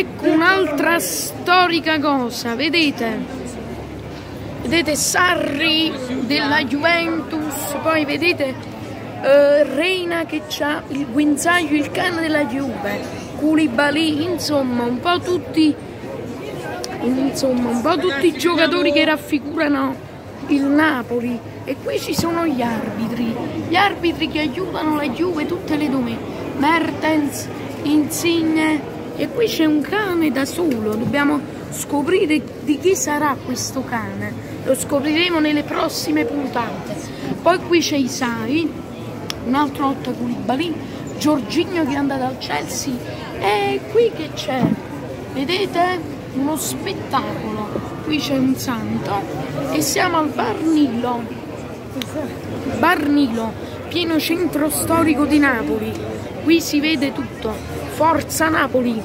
ecco un'altra storica cosa, vedete? Vedete Sarri della Juventus, poi vedete uh, Reina che ha il guinzaglio, il cane della Juve, Koulibaly, insomma un po' tutti insomma un po' tutti i giocatori che raffigurano il Napoli e qui ci sono gli arbitri, gli arbitri che aiutano la Juve tutte le domeniche, Mertens, Insigne e qui c'è un cane da solo, dobbiamo scoprire di chi sarà questo cane, lo scopriremo nelle prossime puntate. Poi qui c'è Isai, un altro Otta Koulibaly, Giorginio che è andato al Chelsea. E qui che c'è, vedete? Uno spettacolo, qui c'è un santo e siamo al Bar Nilo, Bar Nilo, pieno centro storico di Napoli, qui si vede tutto, Forza Napoli!